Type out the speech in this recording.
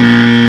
Mm.